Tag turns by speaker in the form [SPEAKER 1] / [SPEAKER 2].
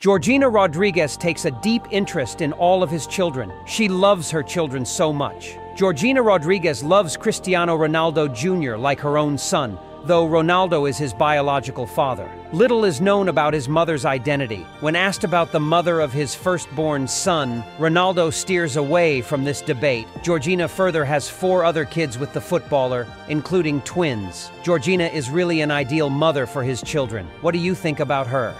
[SPEAKER 1] Georgina Rodriguez takes a deep interest in all of his children. She loves her children so much. Georgina Rodriguez loves Cristiano Ronaldo Jr. like her own son, though Ronaldo is his biological father. Little is known about his mother's identity. When asked about the mother of his firstborn son, Ronaldo steers away from this debate. Georgina further has four other kids with the footballer, including twins. Georgina is really an ideal mother for his children. What do you think about her?